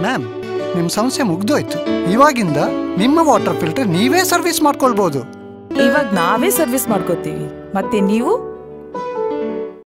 Ma'am ನಿಮ್ಮ ಸಮಸ್ಯೆ ಮುಗ್ದೋಯ್ತು. ಇವಾಗಿಂದ ನಿಮ್ಮ ವಾಟರ್ ಫಿಲ್ಟರ್ ನೀವೇ ಸರ್ವಿಸ್ ಮಾಡ್ಕೊಳ್ಬೋದು. ಇವಾಗ ನಾವೇ ಸರ್ವಿಸ್ ಮಾಡ್ಕೋತೀವಿ. ಮತ್ತೆ ನೀವು?